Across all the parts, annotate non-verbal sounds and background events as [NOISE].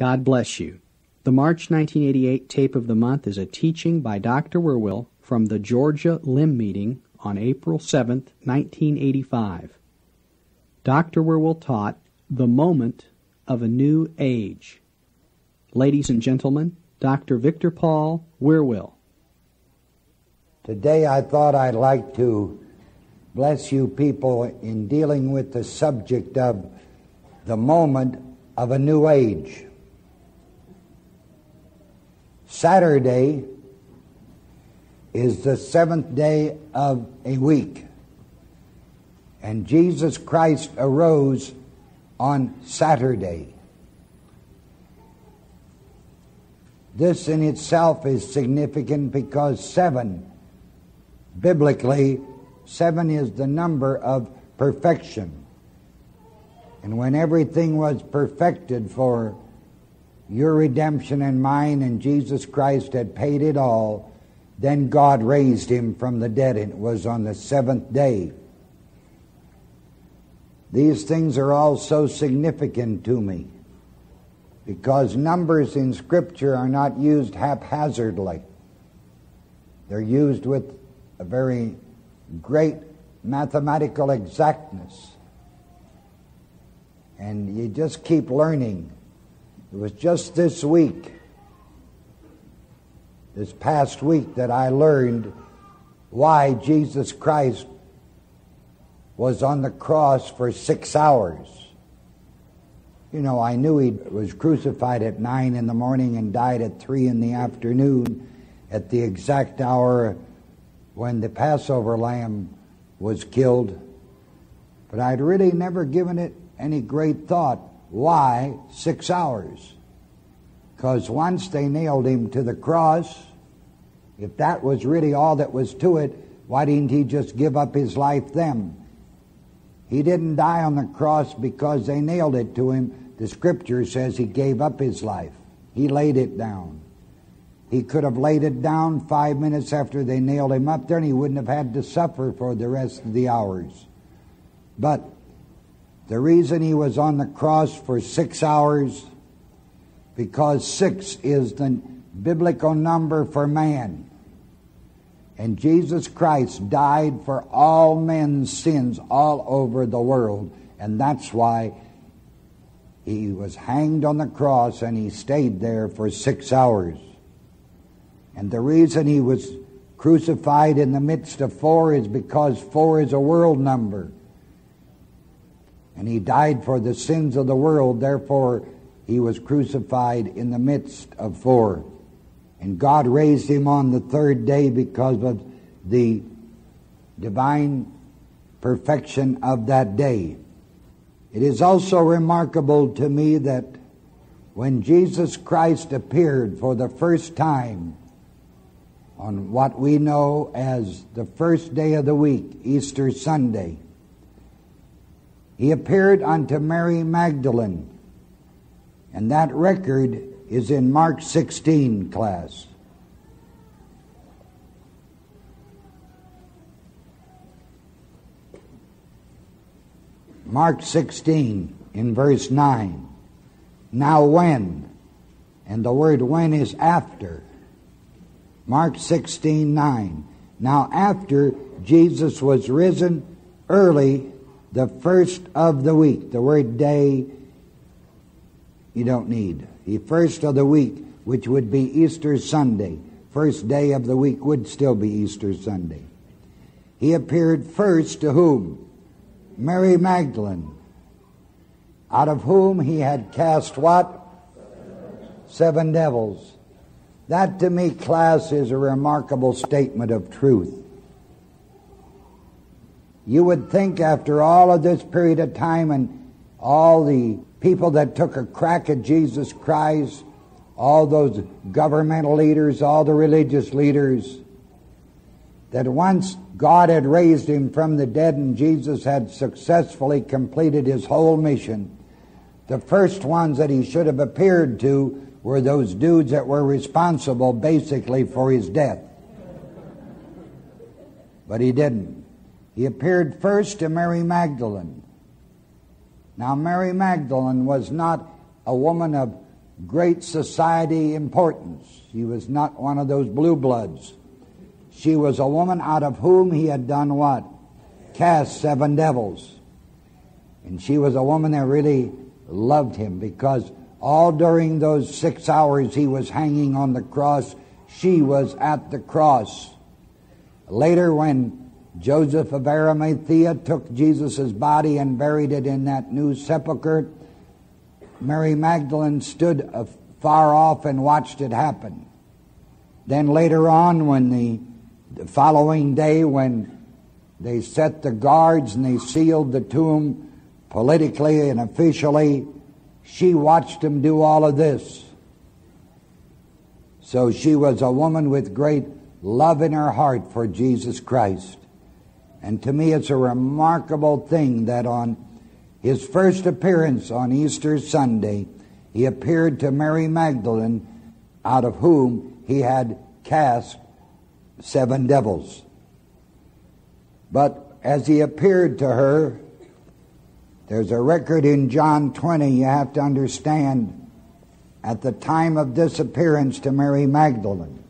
God bless you. The March 1988 tape of the month is a teaching by Dr. Wierwille from the Georgia Limb Meeting on April 7, 1985. Dr. Wierwille taught The Moment of a New Age. Ladies and gentlemen, Dr. Victor Paul Wierwille. Today I thought I'd like to bless you people in dealing with the subject of the moment of a new age. Saturday is the seventh day of a week, and Jesus Christ arose on Saturday. This in itself is significant because seven, biblically, seven is the number of perfection. And when everything was perfected for your redemption and mine, and Jesus Christ had paid it all, then God raised him from the dead, and it was on the seventh day. These things are all so significant to me because numbers in Scripture are not used haphazardly. They're used with a very great mathematical exactness. And you just keep learning. It was just this week, this past week, that I learned why Jesus Christ was on the cross for six hours. You know, I knew he was crucified at nine in the morning and died at three in the afternoon at the exact hour when the Passover lamb was killed. But I'd really never given it any great thought. Why six hours? Because once they nailed him to the cross, if that was really all that was to it, why didn't he just give up his life then? He didn't die on the cross because they nailed it to him. The scripture says he gave up his life. He laid it down. He could have laid it down five minutes after they nailed him up there and he wouldn't have had to suffer for the rest of the hours. But the reason he was on the cross for six hours, because six is the biblical number for man. And Jesus Christ died for all men's sins all over the world. And that's why he was hanged on the cross and he stayed there for six hours. And the reason he was crucified in the midst of four is because four is a world number. And he died for the sins of the world, therefore, he was crucified in the midst of four. And God raised him on the third day because of the divine perfection of that day. It is also remarkable to me that when Jesus Christ appeared for the first time on what we know as the first day of the week, Easter Sunday, he appeared unto Mary Magdalene. And that record is in Mark 16 class. Mark 16 in verse 9. Now when, and the word when is after. Mark 16 9. Now after Jesus was risen early the first of the week. The word day you don't need. The first of the week, which would be Easter Sunday. First day of the week would still be Easter Sunday. He appeared first to whom? Mary Magdalene, out of whom he had cast what? Seven devils. That to me, class, is a remarkable statement of truth. You would think after all of this period of time and all the people that took a crack at Jesus Christ, all those governmental leaders, all the religious leaders, that once God had raised him from the dead and Jesus had successfully completed his whole mission, the first ones that he should have appeared to were those dudes that were responsible basically for his death. But he didn't. He appeared first to Mary Magdalene. Now, Mary Magdalene was not a woman of great society importance. She was not one of those blue bloods. She was a woman out of whom he had done what? Cast seven devils. And she was a woman that really loved him because all during those six hours he was hanging on the cross, she was at the cross. Later, when Joseph of Arimathea took Jesus' body and buried it in that new sepulchre, Mary Magdalene stood far off and watched it happen. Then later on, when the, the following day, when they set the guards and they sealed the tomb politically and officially, she watched them do all of this. So she was a woman with great love in her heart for Jesus Christ. And to me, it's a remarkable thing that on his first appearance on Easter Sunday, he appeared to Mary Magdalene, out of whom he had cast seven devils. But as he appeared to her, there's a record in John 20 you have to understand at the time of disappearance to Mary Magdalene.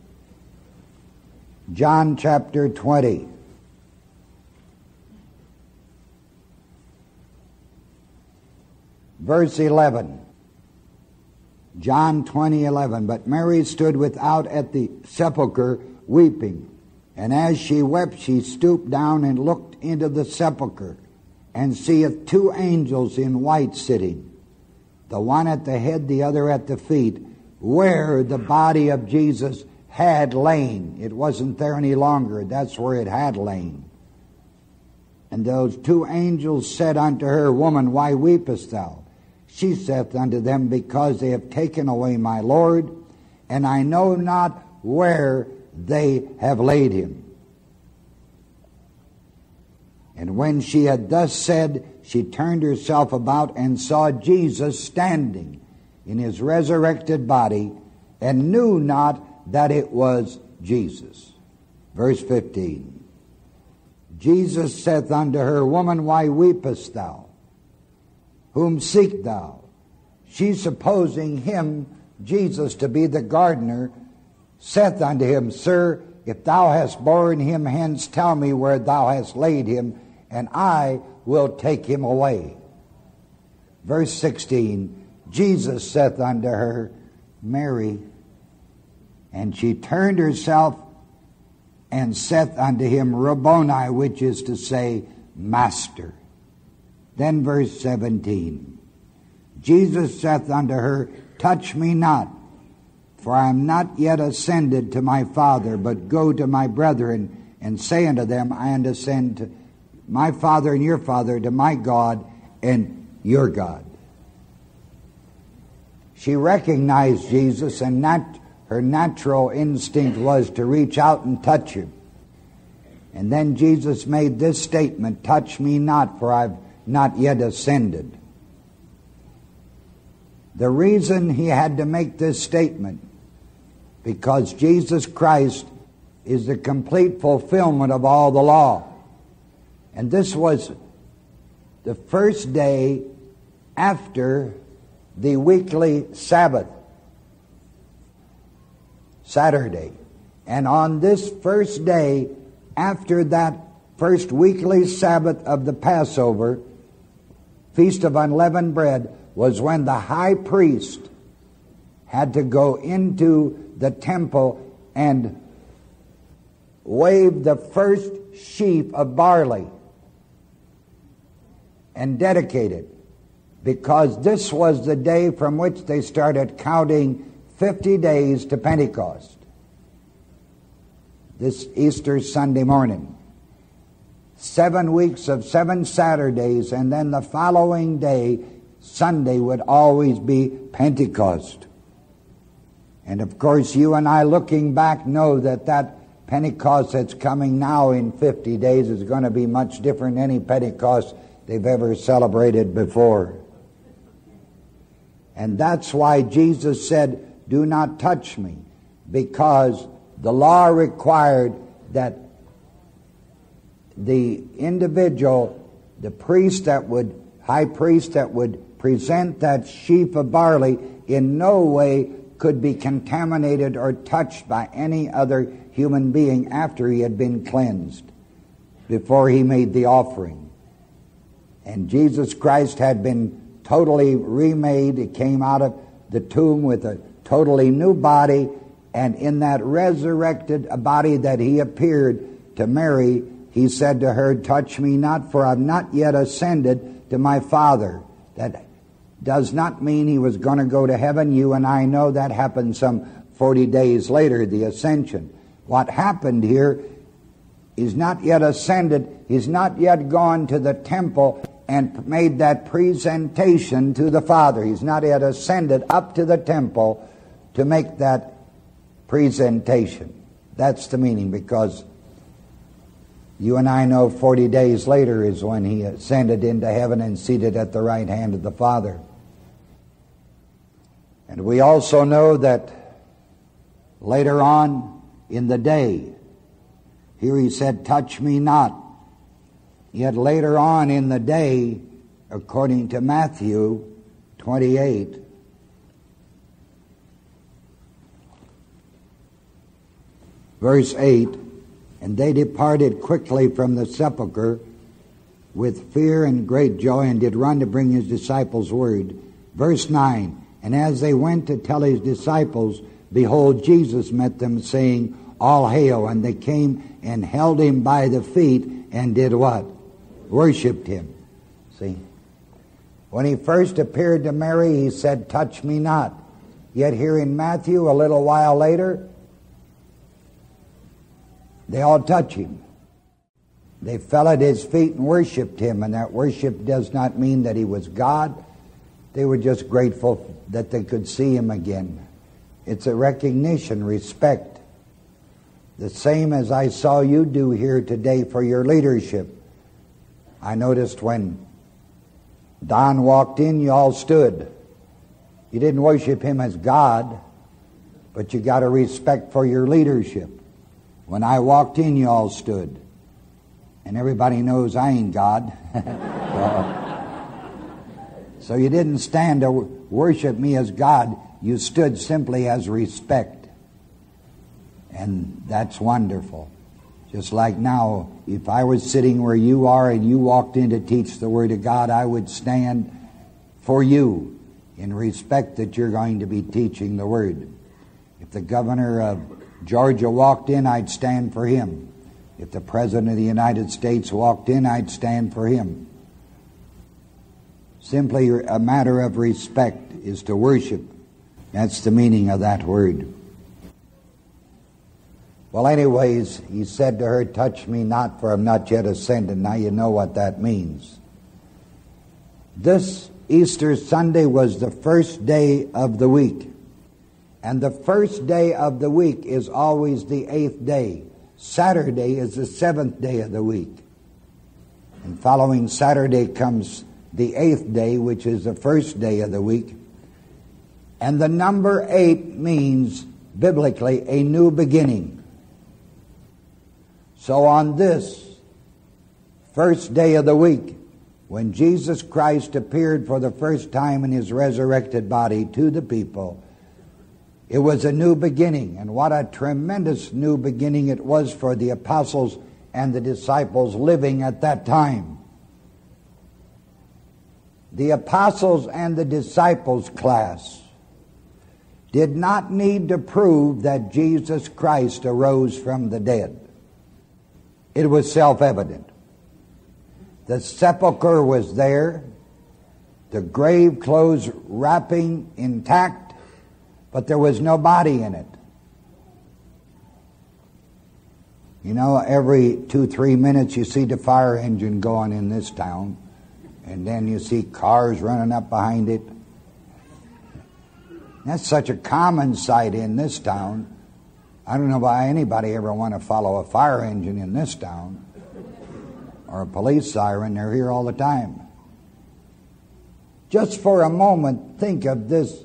John chapter 20. Verse 11. John 20, 11. But Mary stood without at the sepulchre weeping. And as she wept, she stooped down and looked into the sepulchre, and seeth two angels in white sitting, the one at the head, the other at the feet, where the body of Jesus had lain. It wasn't there any longer. That's where it had lain. And those two angels said unto her, Woman, why weepest thou? She saith unto them, Because they have taken away my Lord, and I know not where they have laid him. And when she had thus said, she turned herself about and saw Jesus standing in his resurrected body, and knew not that it was Jesus. Verse 15 Jesus saith unto her, Woman, why weepest thou? Whom seek thou? She, supposing him, Jesus, to be the gardener, saith unto him, Sir, if thou hast borne him hence, tell me where thou hast laid him, and I will take him away. Verse 16 Jesus saith unto her, Mary. And she turned herself and saith unto him, Rabboni, which is to say, Master. Then verse 17 Jesus saith unto her, Touch me not, for I am not yet ascended to my Father, but go to my brethren and say unto them, I ascend to my Father and your Father, to my God and your God. She recognized Jesus, and nat- her natural instinct was to reach out and touch him. And then Jesus made this statement Touch me not, for I've not yet ascended. The reason he had to make this statement, because Jesus Christ is the complete fulfillment of all the law. And this was the first day after the weekly Sabbath, Saturday. And on this first day, after that first weekly Sabbath of the Passover, Feast of Unleavened Bread, was when the high priest had to go into the temple and wave the first sheaf of barley and dedicate it because this was the day from which they started counting 50 days to Pentecost. This Easter Sunday morning. Seven weeks of seven Saturdays, and then the following day, Sunday, would always be Pentecost. And of course, you and I looking back know that that Pentecost that's coming now in 50 days is going to be much different than any Pentecost they've ever celebrated before. And that's why Jesus said, Do not touch me, because the law required that the individual, the priest that would, high priest that would present that sheaf of barley, in no way could be contaminated or touched by any other human being after he had been cleansed, before he made the offering. And Jesus Christ had been totally remade. He came out of the tomb with a totally new body, and in that resurrected body that he appeared to Mary, he said to her, Touch me not, for I've not yet ascended to my Father. That does not mean he was going to go to heaven. You and I know that happened some 40 days later, the ascension. What happened here is not yet ascended, he's not yet gone to the temple and made that presentation to the Father. He's not yet ascended up to the temple to make that presentation. That's the meaning because you and I know 40 days later is when he ascended into heaven and seated at the right hand of the Father. And we also know that later on in the day, here he said, Touch me not. Yet later on in the day, according to Matthew 28, verse 8, and they departed quickly from the sepulchre with fear and great joy and did run to bring his disciples word. Verse 9, and as they went to tell his disciples, behold, Jesus met them, saying, All hail. And they came and held him by the feet and did what? Worshipped him. See? When he first appeared to Mary, he said, Touch me not. Yet here in Matthew, a little while later, they all touch him. They fell at his feet and worshiped him, and that worship does not mean that he was God. They were just grateful that they could see him again. It's a recognition, respect. The same as I saw you do here today for your leadership. I noticed when Don walked in, you all stood. You didn't worship him as God, but you got a respect for your leadership. When I walked in, you all stood. And everybody knows I ain't God. [LAUGHS] So you didn't stand to worship me as God, you stood simply as respect. And that's wonderful. Just like now, if I was sitting where you are and you walked in to teach the Word of God, I would stand for you in respect that you're going to be teaching the Word. If the governor of Georgia walked in, I'd stand for him. If the President of the United States walked in, I'd stand for him. Simply a matter of respect is to worship. That's the meaning of that word. Well, anyways, he said to her, Touch me not, for I'm not yet ascended. Now you know what that means. This Easter Sunday was the first day of the week. And the first day of the week is always the eighth day. Saturday is the seventh day of the week. And following Saturday comes the eighth day, which is the first day of the week. And the number eight means, biblically, a new beginning. So on this first day of the week, when Jesus Christ appeared for the first time in his resurrected body to the people, it was a new beginning. And what a tremendous new beginning it was for the apostles and the disciples living at that time the apostles and the disciples class did not need to prove that Jesus Christ arose from the dead. It was self evident. The sepulchre was there, the grave clothes wrapping intact, but there was no body in it. You know, every two, three minutes you see the fire engine going in this town and then you see cars running up behind it. That's such a common sight in this town. I don't know why anybody ever want to follow a fire engine in this town or a police siren. They're here all the time. Just for a moment, think of this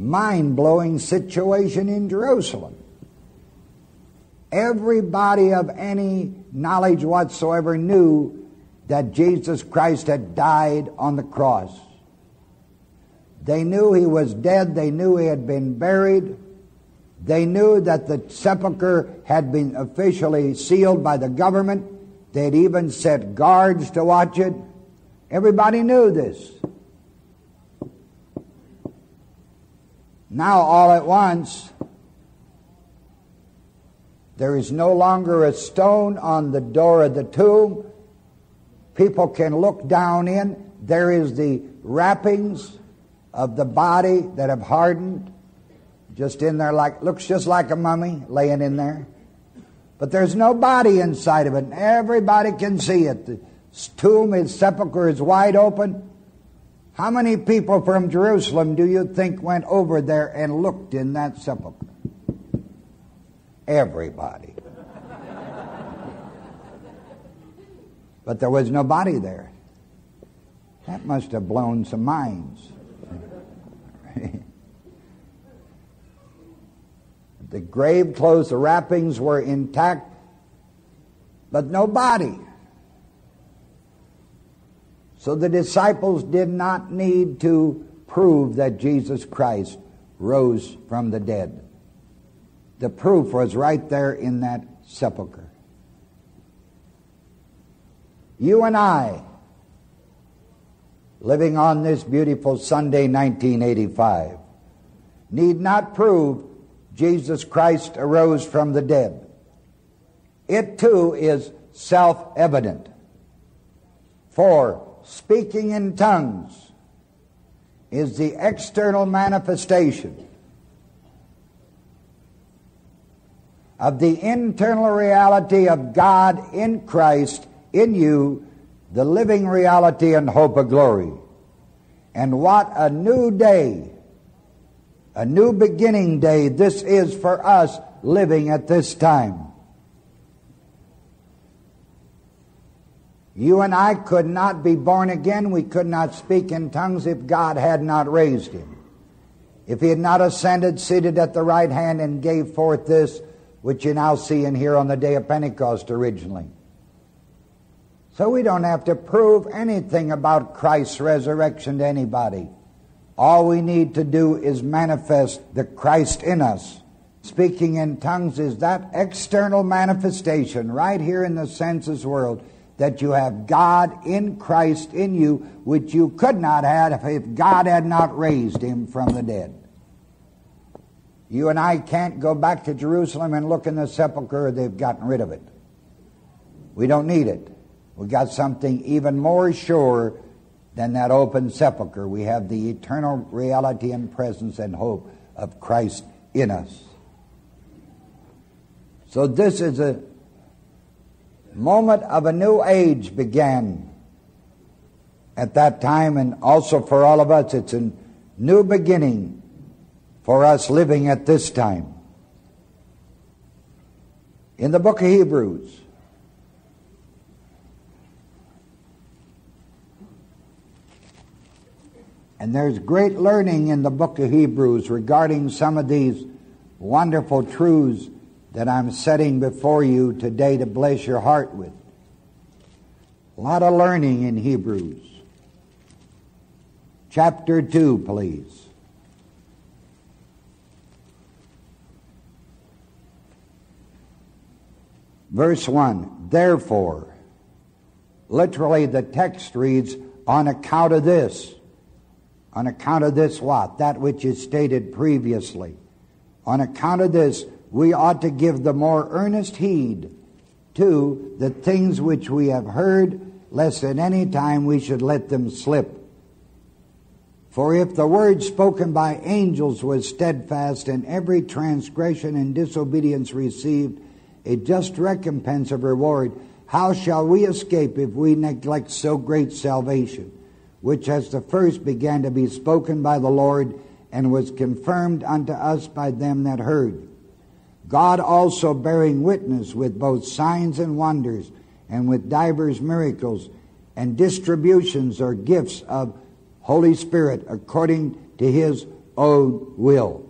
mind blowing situation in Jerusalem. Everybody of any knowledge whatsoever knew that Jesus Christ had died on the cross. They knew he was dead. They knew he had been buried. They knew that the sepulchre had been officially sealed by the government. They'd even set guards to watch it. Everybody knew this. Now, all at once, there is no longer a stone on the door of the tomb. People can look down in. There is the wrappings of the body that have hardened, just in there, like looks just like a mummy laying in there. But there's no body inside of it. Everybody can see it. The tomb, its sepulchre is wide open. How many people from Jerusalem do you think went over there and looked in that sepulchre? Everybody. but there was no body there. That must have blown some minds. [LAUGHS] the grave clothes, the wrappings were intact, but no body. So the disciples did not need to prove that Jesus Christ rose from the dead. The proof was right there in that sepulchre. You and I, living on this beautiful Sunday 1985, need not prove Jesus Christ arose from the dead. It too is self evident. For speaking in tongues is the external manifestation of the internal reality of God in Christ in you, the living reality and hope of glory. And what a new day, a new beginning day this is for us living at this time. You and I could not be born again. We could not speak in tongues if God had not raised him. If he had not ascended, seated at the right hand, and gave forth this, which you now see and hear on the day of Pentecost originally. So we don't have to prove anything about Christ's resurrection to anybody. All we need to do is manifest the Christ in us. Speaking in tongues is that external manifestation right here in the senses world that you have God in Christ in you, which you could not have if God had not raised him from the dead. You and I can't go back to Jerusalem and look in the sepulchre, they've gotten rid of it. We don't need it. We've got something even more sure than that open sepulchre. We have the eternal reality and presence and hope of Christ in us. So this is a moment of a new age began at that time, and also for all of us, it's a new beginning for us living at this time. In the book of Hebrews, and there's great learning in the book of Hebrews regarding some of these wonderful truths that I'm setting before you today to bless your heart with. A lot of learning in Hebrews. Chapter 2, please. Verse 1 Therefore, literally the text reads, on account of this. On account of this, what? That which is stated previously. On account of this, we ought to give the more earnest heed to the things which we have heard, lest at any time we should let them slip. For if the word spoken by angels was steadfast, and every transgression and disobedience received a just recompense of reward, how shall we escape if we neglect so great salvation, which as the first began to be spoken by the Lord, and was confirmed unto us by them that heard? God also bearing witness with both signs and wonders, and with divers miracles, and distributions or gifts of Holy Spirit according to his own will.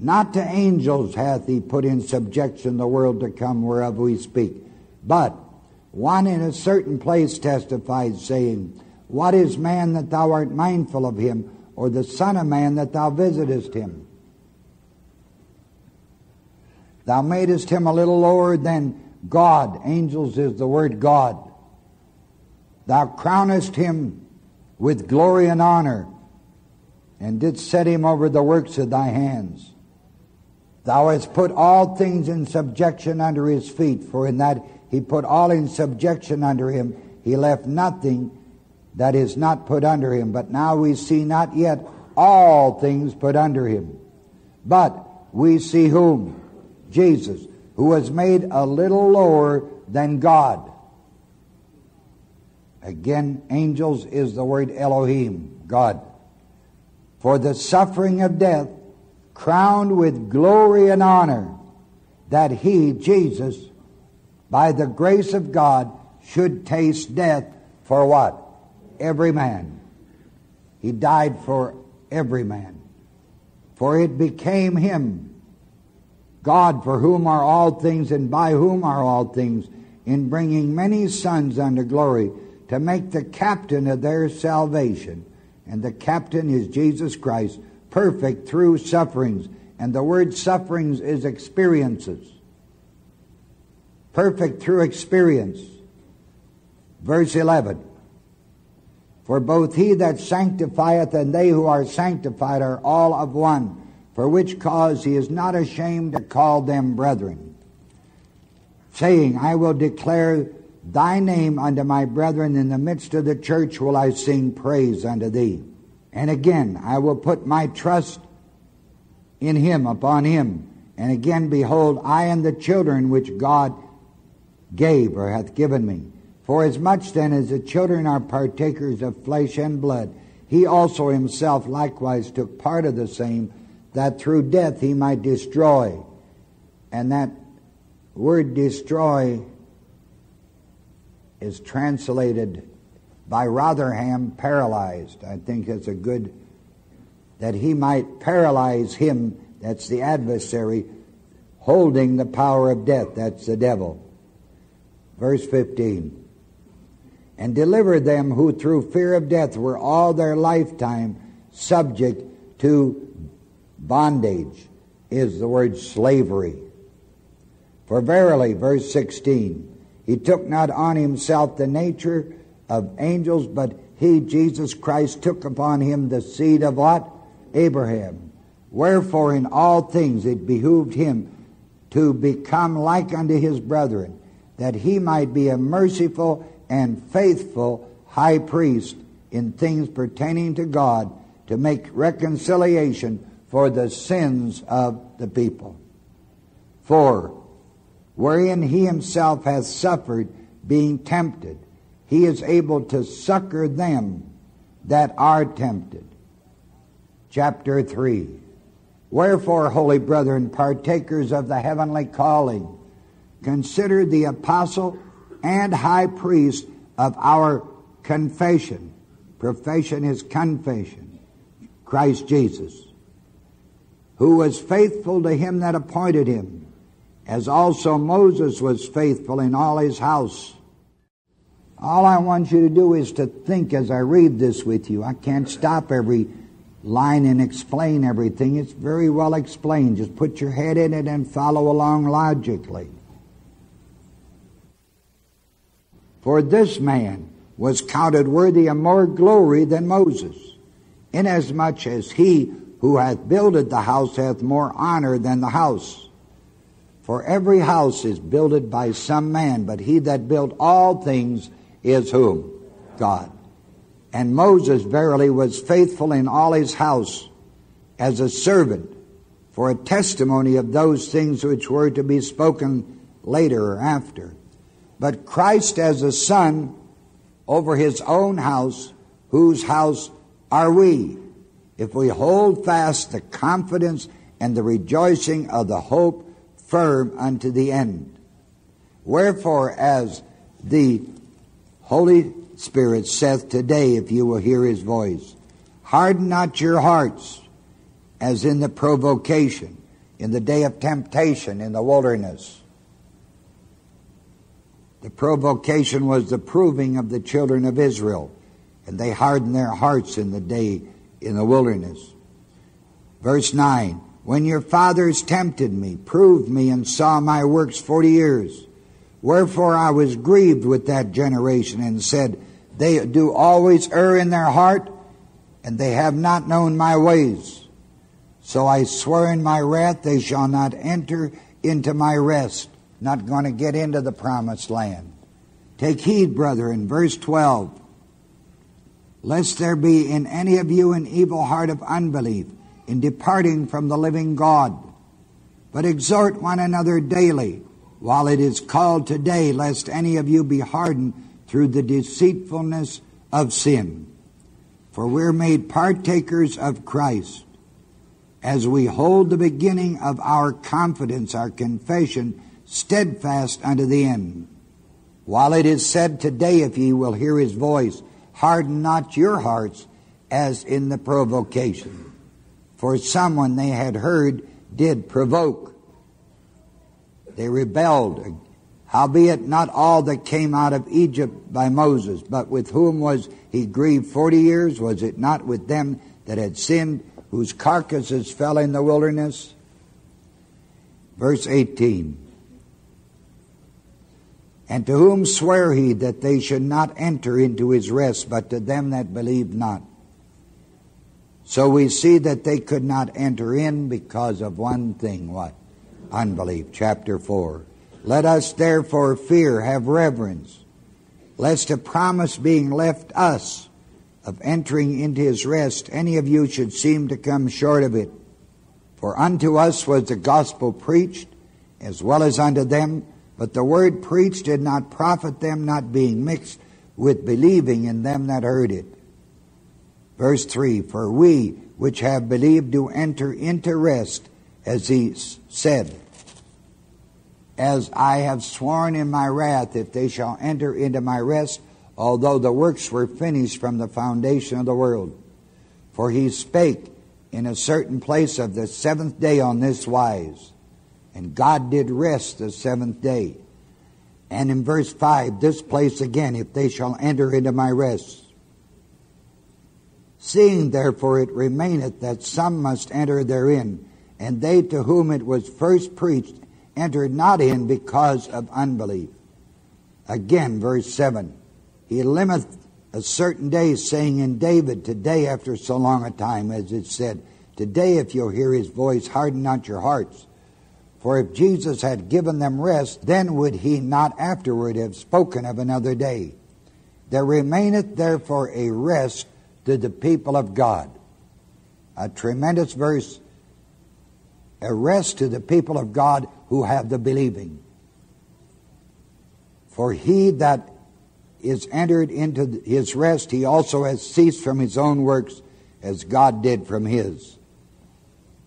Not to angels hath he put in subjection the world to come whereof we speak, but one in a certain place testified, saying, What is man that thou art mindful of him, or the Son of Man that thou visitest him? Thou madest him a little lower than God. Angels is the word God. Thou crownest him with glory and honor, and didst set him over the works of thy hands. Thou hast put all things in subjection under his feet, for in that he put all in subjection under him, he left nothing that is not put under him. But now we see not yet all things put under him. But we see whom? Jesus, who was made a little lower than God. Again, angels is the word Elohim, God. For the suffering of death, crowned with glory and honor, that he, Jesus, by the grace of God, should taste death for what? Every man. He died for every man. For it became him, God, for whom are all things and by whom are all things, in bringing many sons unto glory, to make the captain of their salvation. And the captain is Jesus Christ, perfect through sufferings. And the word sufferings is experiences. Perfect through experience. Verse 11. For both he that sanctifieth and they who are sanctified are all of one, for which cause he is not ashamed to call them brethren, saying, I will declare thy name unto my brethren in the midst of the church will I sing praise unto thee. And again, I will put my trust in him, upon him. And again, behold, I and the children which God gave or hath given me for as much then as the children are partakers of flesh and blood, he also himself likewise took part of the same, that through death he might destroy. And that word destroy is translated by Rotherham paralyzed. I think it's a good, that he might paralyze him, that's the adversary, holding the power of death, that's the devil. Verse 15 and delivered them who through fear of death were all their lifetime subject to bondage, is the word slavery. For verily, verse 16, he took not on himself the nature of angels, but he, Jesus Christ, took upon him the seed of what? Abraham. Wherefore in all things it behooved him to become like unto his brethren, that he might be a merciful and faithful high priest in things pertaining to God to make reconciliation for the sins of the people. For wherein he himself hath suffered being tempted, he is able to succor them that are tempted. Chapter 3. Wherefore, holy brethren, partakers of the heavenly calling, consider the apostle and high priest of our confession. Profession is confession. Christ Jesus, who was faithful to him that appointed him, as also Moses was faithful in all his house. All I want you to do is to think as I read this with you. I can't stop every line and explain everything. It's very well explained. Just put your head in it and follow along logically. For this man was counted worthy of more glory than Moses, inasmuch as he who hath builded the house hath more honor than the house. For every house is builded by some man, but he that built all things is whom? God. And Moses verily was faithful in all his house as a servant for a testimony of those things which were to be spoken later or after but Christ as a son over his own house, whose house are we? If we hold fast the confidence and the rejoicing of the hope firm unto the end. Wherefore, as the Holy Spirit saith today, if you will hear his voice, harden not your hearts as in the provocation, in the day of temptation in the wilderness the provocation was the proving of the children of Israel. and they hardened their hearts in the day in the wilderness. Verse 9 When your fathers tempted me, proved me, and saw my works forty years, wherefore I was grieved with that generation, and said, They do always err in their heart, and they have not known my ways. So I swear in my wrath, they shall not enter into my rest. Not going to get into the promised land. Take heed, brethren, verse 12. Lest there be in any of you an evil heart of unbelief in departing from the living God. But exhort one another daily, while it is called today, lest any of you be hardened through the deceitfulness of sin. For we're made partakers of Christ as we hold the beginning of our confidence, our confession, steadfast unto the end. While it is said today, if ye will hear his voice, harden not your hearts as in the provocation. For someone they had heard did provoke. They rebelled. Howbeit not all that came out of Egypt by Moses, but with whom was he grieved forty years? Was it not with them that had sinned? whose carcasses fell in the wilderness. Verse 18. And to whom sware he that they should not enter into his rest, but to them that believed not? So we see that they could not enter in because of one thing, what? Unbelief. Chapter 4. Let us therefore fear, have reverence, lest a promise being left us, of entering into his rest, any of you should seem to come short of it. For unto us was the gospel preached, as well as unto them, but the word preached did not profit them, not being mixed with believing in them that heard it. Verse 3 For we which have believed do enter into rest, as he said, As I have sworn in my wrath, if they shall enter into my rest, although the works were finished from the foundation of the world. For he spake in a certain place of the seventh day on this wise, and God did rest the seventh day. And in verse 5, this place again, if they shall enter into my rest. Seeing therefore it remaineth that some must enter therein, and they to whom it was first preached entered not in because of unbelief. Again, verse 7 he limiteth a certain day, saying in David, Today after so long a time, as it said, Today if you'll hear his voice, harden not your hearts. For if Jesus had given them rest, then would he not afterward have spoken of another day. There remaineth therefore a rest to the people of God. A tremendous verse. A rest to the people of God who have the believing. For he that is entered into his rest, he also has ceased from his own works as God did from his.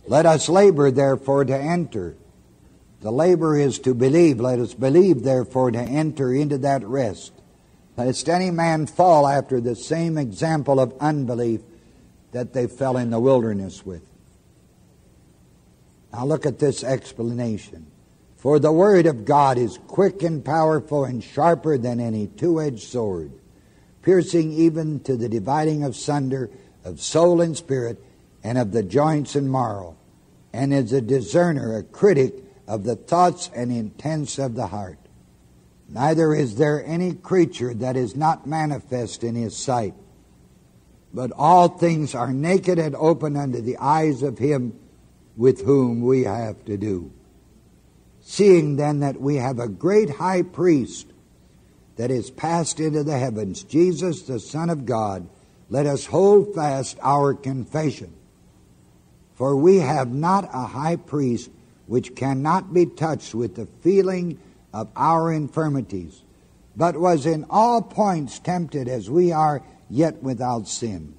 Let us labor, therefore, to enter. The labor is to believe. Let us believe, therefore, to enter into that rest. Lest any man fall after the same example of unbelief that they fell in the wilderness with. Now look at this explanation. For the word of God is quick and powerful and sharper than any two edged sword, piercing even to the dividing of sunder of soul and spirit and of the joints and marrow, and is a discerner, a critic of the thoughts and intents of the heart. Neither is there any creature that is not manifest in his sight, but all things are naked and open unto the eyes of him with whom we have to do. Seeing then that we have a great high priest that is passed into the heavens, Jesus, the Son of God, let us hold fast our confession. For we have not a high priest which cannot be touched with the feeling of our infirmities, but was in all points tempted as we are, yet without sin.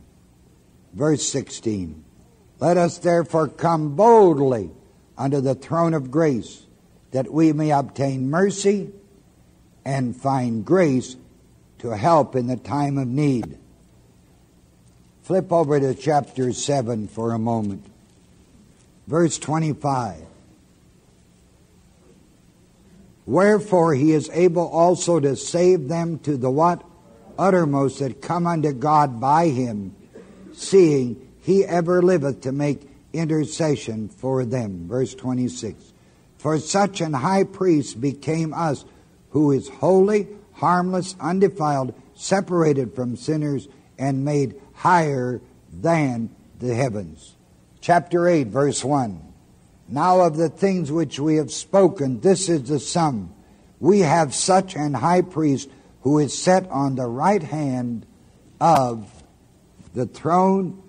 Verse 16 Let us therefore come boldly unto the throne of grace that we may obtain mercy and find grace to help in the time of need. Flip over to chapter 7 for a moment. Verse 25. Wherefore he is able also to save them to the what? uttermost that come unto God by him, seeing he ever liveth to make intercession for them. Verse 26. For such an high priest became us, who is holy, harmless, undefiled, separated from sinners, and made higher than the heavens. Chapter 8, verse 1. Now of the things which we have spoken, this is the sum. We have such an high priest who is set on the right hand of the throne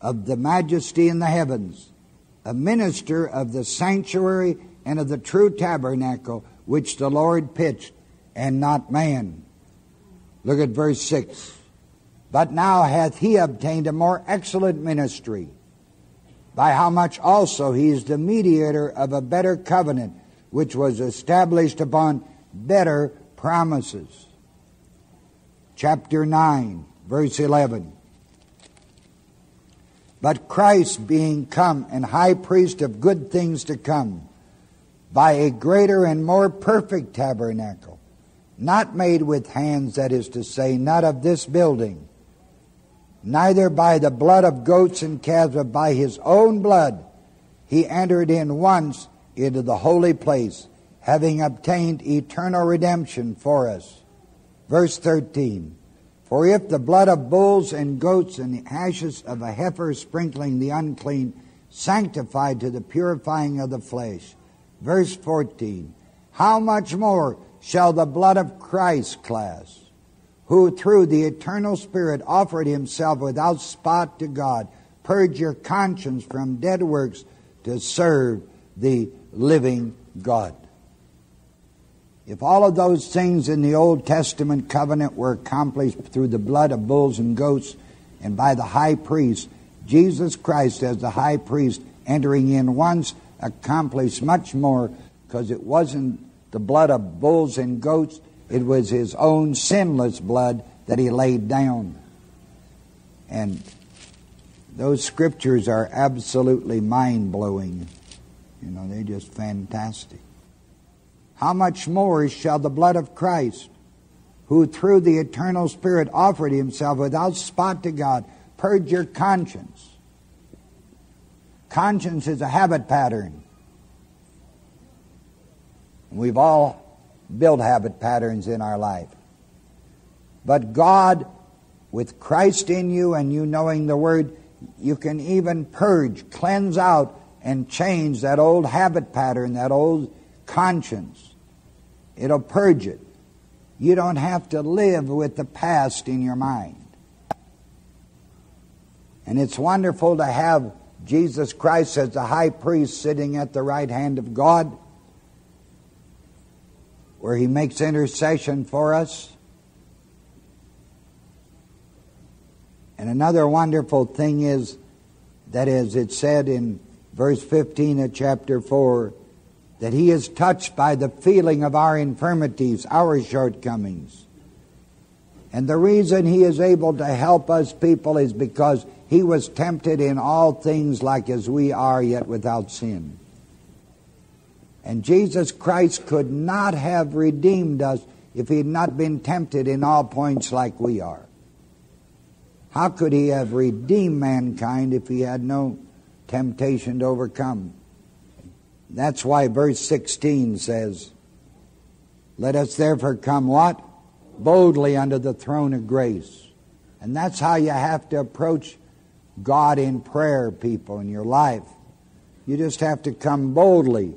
of the majesty in the heavens, a minister of the sanctuary and of the true tabernacle which the Lord pitched, and not man. Look at verse 6. But now hath he obtained a more excellent ministry, by how much also he is the mediator of a better covenant, which was established upon better promises. Chapter 9, verse 11. But Christ being come and high priest of good things to come, by a greater and more perfect tabernacle, not made with hands, that is to say, not of this building, neither by the blood of goats and calves, but by his own blood, he entered in once into the holy place, having obtained eternal redemption for us. Verse 13 For if the blood of bulls and goats and the ashes of a heifer sprinkling the unclean sanctified to the purifying of the flesh. Verse 14 How much more shall the blood of Christ, class, who through the eternal Spirit offered himself without spot to God, purge your conscience from dead works to serve the living God. If all of those things in the Old Testament covenant were accomplished through the blood of bulls and goats and by the high priest, Jesus Christ as the high priest entering in once accomplished much more because it wasn't the blood of bulls and goats, it was his own sinless blood that he laid down. And those scriptures are absolutely mind blowing. You know, they're just fantastic. How much more shall the blood of Christ, who through the eternal Spirit offered himself without spot to God, purge your conscience? Conscience is a habit pattern. We've all built habit patterns in our life. But God, with Christ in you and you knowing the Word, you can even purge, cleanse out, and change that old habit pattern, that old conscience. It'll purge it. You don't have to live with the past in your mind. And it's wonderful to have Jesus Christ as the high priest sitting at the right hand of God, where he makes intercession for us. And another wonderful thing is that, as it said in verse 15 of chapter 4, that he is touched by the feeling of our infirmities, our shortcomings. And the reason he is able to help us people is because he was tempted in all things like as we are, yet without sin. And Jesus Christ could not have redeemed us if he had not been tempted in all points like we are. How could he have redeemed mankind if he had no temptation to overcome? That's why verse 16 says, Let us therefore come what? Boldly under the throne of grace. And that's how you have to approach God in prayer, people, in your life. You just have to come boldly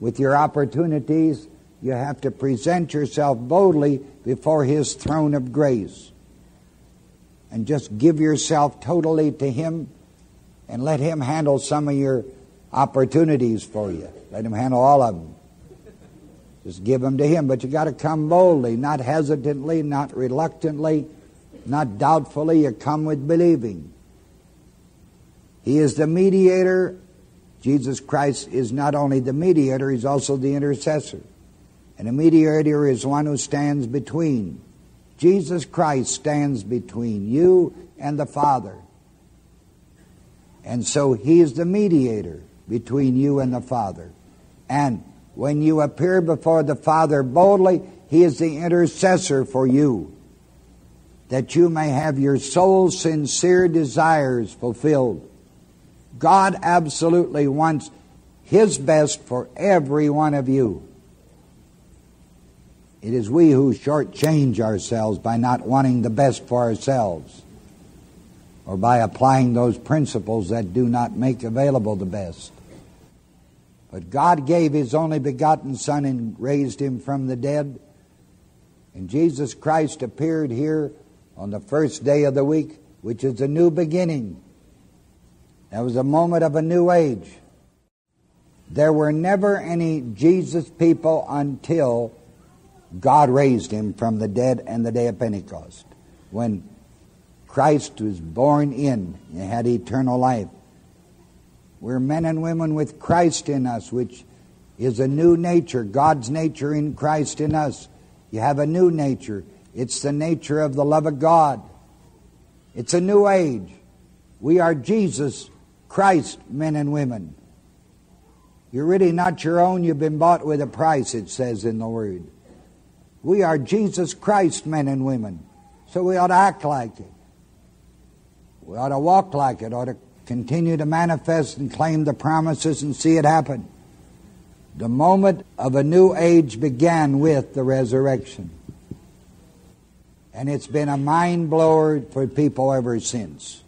with your opportunities. You have to present yourself boldly before His throne of grace. And just give yourself totally to Him and let Him handle some of your opportunities for you. Let Him handle all of them. Just give them to Him. But you got to come boldly, not hesitantly, not reluctantly, not doubtfully. You come with believing. He is the mediator. Jesus Christ is not only the mediator, He's also the intercessor. And a mediator is one who stands between. Jesus Christ stands between you and the Father. And so He is the mediator between you and the Father. And when you appear before the Father boldly, He is the intercessor for you. that you may have your soul's sincere desires fulfilled. God absolutely wants His best for every one of you. It is we who shortchange ourselves by not wanting the best for ourselves or by applying those principles that do not make available the best. But God gave His only begotten Son and raised Him from the dead. And Jesus Christ appeared here on the first day of the week, which is a new beginning. That was a moment of a new age. There were never any Jesus people until God raised him from the dead and the day of Pentecost. When Christ was born in and had eternal life. We're men and women with Christ in us, which is a new nature, God's nature in Christ in us. You have a new nature. It's the nature of the love of God. It's a new age. We are Jesus Christ men and women. You're really not your own. You've been bought with a price, it says in the Word. We are Jesus Christ men and women. So we ought to act like it. We ought to walk like it, ought to continue to manifest and claim the promises and see it happen. The moment of a new age began with the resurrection. And it's been a mind blower for people ever since.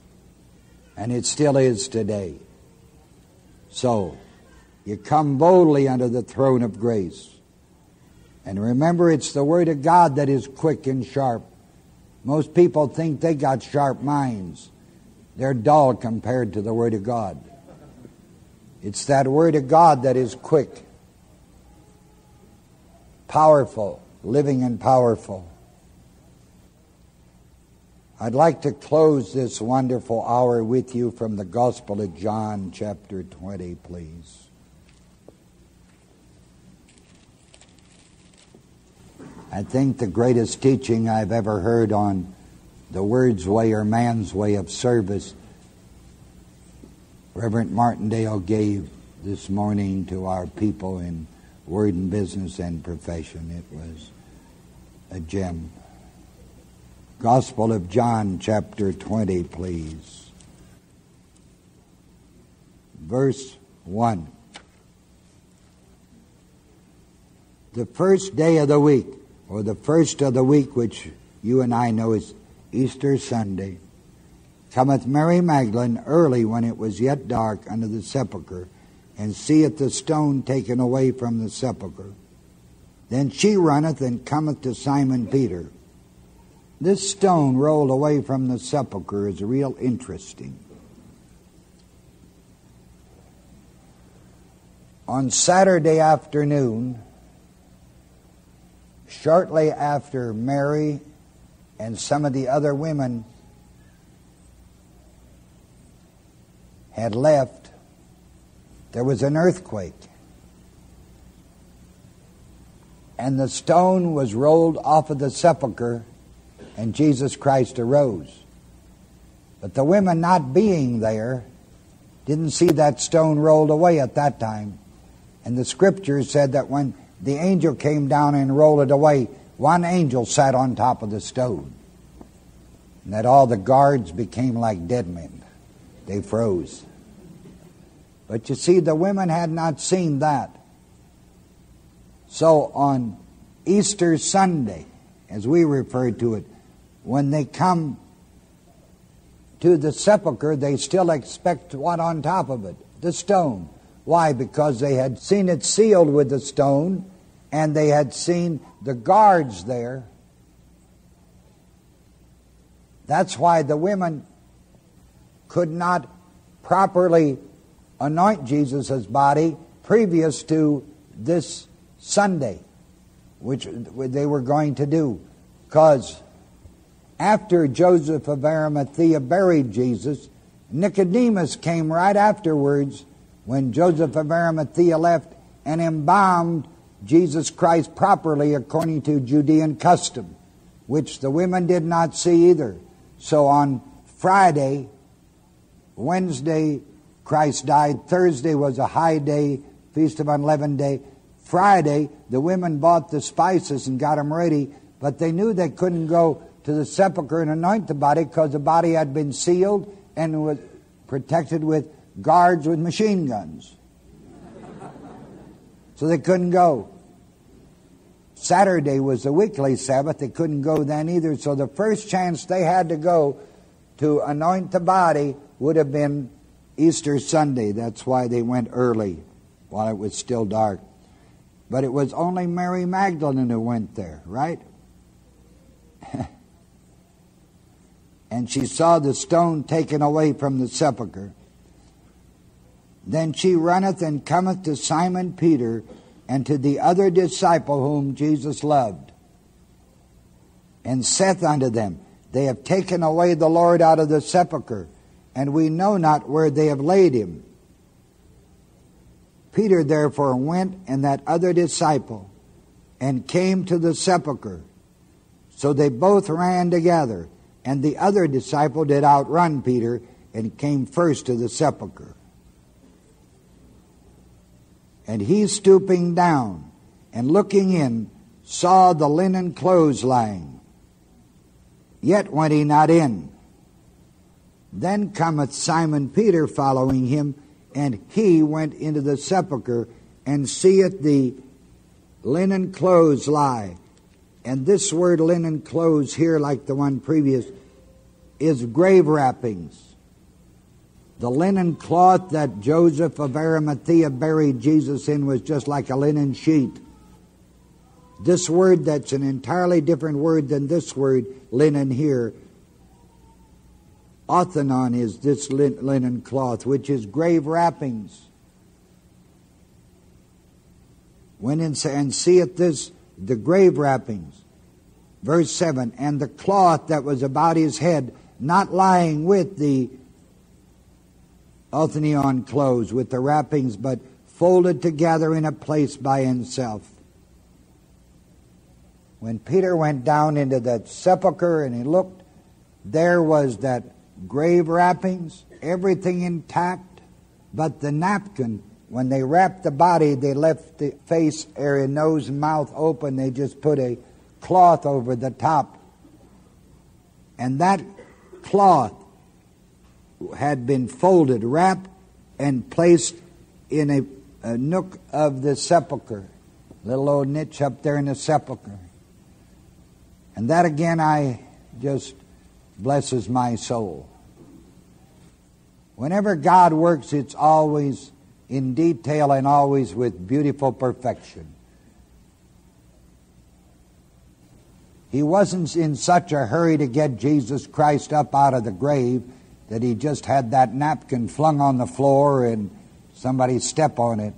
And it still is today. So, you come boldly under the throne of grace. And remember, it's the Word of God that is quick and sharp. Most people think they got sharp minds. They're dull compared to the Word of God. It's that Word of God that is quick, powerful, living and powerful. I'd like to close this wonderful hour with you from the Gospel of John, chapter 20, please. I think the greatest teaching I've ever heard on the word's way or man's way of service Reverend Martindale gave this morning to our people in word and business and profession. It was a gem. Gospel of John, chapter 20, please. Verse 1. The first day of the week, or the first of the week, which you and I know is Easter Sunday, cometh Mary Magdalene early when it was yet dark unto the sepulchre, and seeth the stone taken away from the sepulchre. Then she runneth and cometh to Simon Peter. This stone rolled away from the sepulchre is real interesting. On Saturday afternoon, shortly after Mary and some of the other women had left, there was an earthquake. And the stone was rolled off of the sepulchre, and Jesus Christ arose. But the women not being there didn't see that stone rolled away at that time. And the scriptures said that when the angel came down and rolled it away, one angel sat on top of the stone. And that all the guards became like dead men. They froze. But you see, the women had not seen that. So on Easter Sunday, as we refer to it, when they come to the sepulchre, they still expect what on top of it? The stone. Why? Because they had seen it sealed with the stone, and they had seen the guards there. That's why the women could not properly anoint Jesus' body previous to this Sunday, which they were going to do. Because after Joseph of Arimathea buried Jesus, Nicodemus came right afterwards when Joseph of Arimathea left and embalmed Jesus Christ properly according to Judean custom, which the women did not see either. So on Friday, Wednesday, Christ died. Thursday was a high day, Feast of Unleavened Day. Friday, the women bought the spices and got them ready, but they knew they couldn't go to the sepulchre and anoint the body because the body had been sealed and was protected with guards with machine guns. So they couldn't go. Saturday was the weekly Sabbath. They couldn't go then either. So the first chance they had to go to anoint the body would have been Easter Sunday. That's why they went early while it was still dark. But it was only Mary Magdalene who went there, right? And she saw the stone taken away from the sepulchre. Then she runneth and cometh to Simon Peter and to the other disciple whom Jesus loved, and saith unto them, They have taken away the Lord out of the sepulchre, and we know not where they have laid him. Peter therefore went and that other disciple and came to the sepulchre. So they both ran together, and the other disciple did outrun Peter and came first to the sepulchre. And he, stooping down and looking in, saw the linen clothes lying. Yet went he not in. Then cometh Simon Peter following him, and he went into the sepulchre and seeth the linen clothes lie. And this word linen clothes here, like the one previous, is grave wrappings. The linen cloth that Joseph of Arimathea buried Jesus in was just like a linen sheet. This word, that's an entirely different word than this word, linen here, Othonion is this linen cloth, which is grave wrappings. When in and seeth this, the grave wrappings. Verse 7 And the cloth that was about his head, not lying with the othonion clothes with the wrappings, but folded together in a place by himself. When Peter went down into that sepulchre and he looked, there was that grave wrappings, everything intact, but the napkin, when they wrapped the body, they left the face area, nose and mouth open. They just put a cloth over the top. And that cloth had been folded, wrapped, and placed in a, a nook of the sepulchre, little old niche up there in the sepulchre. And that again, I just blesses my soul. Whenever God works, it's always in detail and always with beautiful perfection. He wasn't in such a hurry to get Jesus Christ up out of the grave that he just had that napkin flung on the floor and somebody step on it.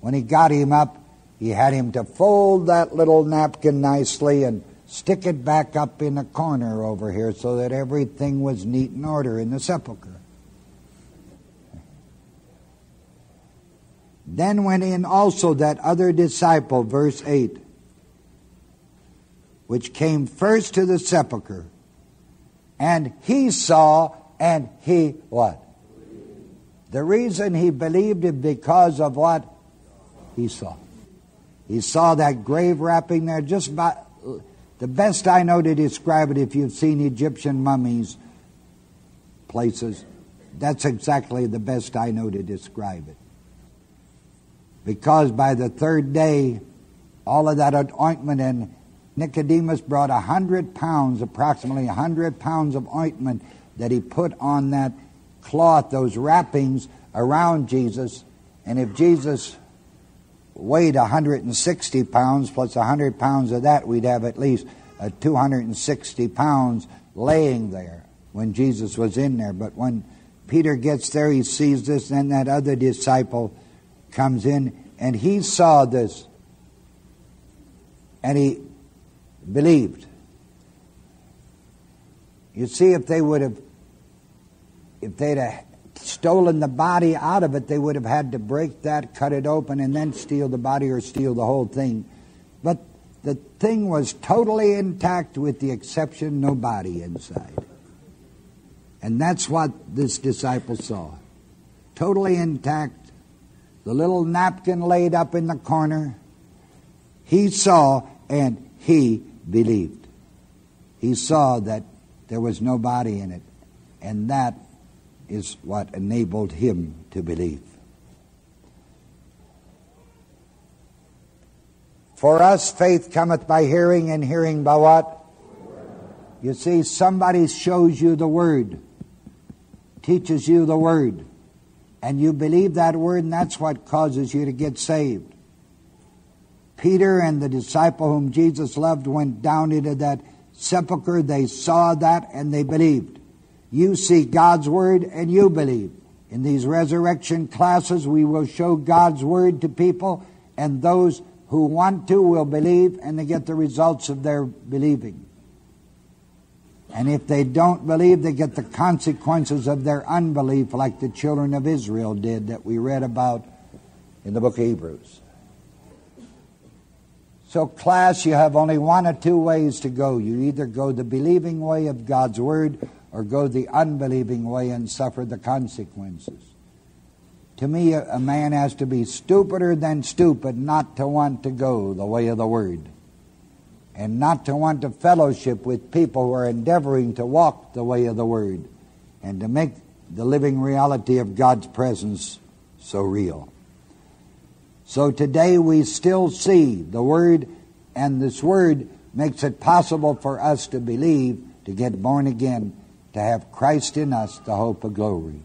When he got him up, he had him to fold that little napkin nicely and stick it back up in a corner over here so that everything was neat and order in the sepulchre. Then went in also that other disciple, verse 8, which came first to the sepulchre and he saw and he what? The reason he believed it because of what he saw. He saw that grave wrapping there just about the best I know to describe it if you've seen Egyptian mummies places. That's exactly the best I know to describe it. Because by the third day, all of that ointment and Nicodemus brought a hundred pounds, approximately a hundred pounds of ointment that he put on that cloth, those wrappings around Jesus. And if Jesus weighed 160 pounds plus 100 pounds of that, we'd have at least 260 pounds laying there when Jesus was in there. But when Peter gets there, he sees this, and that other disciple comes in, and he saw this. And he believed. You see, if they would have, if they'd have stolen the body out of it, they would have had to break that, cut it open, and then steal the body or steal the whole thing. But the thing was totally intact with the exception no body inside. And that's what this disciple saw. Totally intact. The little napkin laid up in the corner. He saw and he believed. he saw that there was no body in it, and that is what enabled him to believe. For us, faith cometh by hearing, and hearing by what? You see, somebody shows you the Word, teaches you the Word, and you believe that Word, and that's what causes you to get saved. Peter and the disciple whom Jesus loved went down into that sepulchre. They saw that and they believed. You see God's Word and you believe. In these resurrection classes, we will show God's Word to people, and those who want to will believe and they get the results of their believing. And if they don't believe, they get the consequences of their unbelief, like the children of Israel did that we read about in the book of Hebrews. So, class, you have only one or two ways to go. You either go the believing way of God's Word or go the unbelieving way and suffer the consequences. To me, a man has to be stupider than stupid not to want to go the way of the Word and not to want to fellowship with people who are endeavoring to walk the way of the Word and to make the living reality of God's presence so real. So today we still see the Word, and this Word makes it possible for us to believe, to get born again, to have Christ in us, the hope of glory.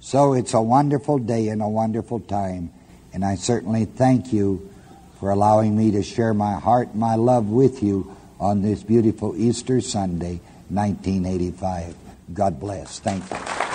So it's a wonderful day and a wonderful time, and I certainly thank you for allowing me to share my heart, my love with you on this beautiful Easter Sunday, 1985. God bless. Thank you.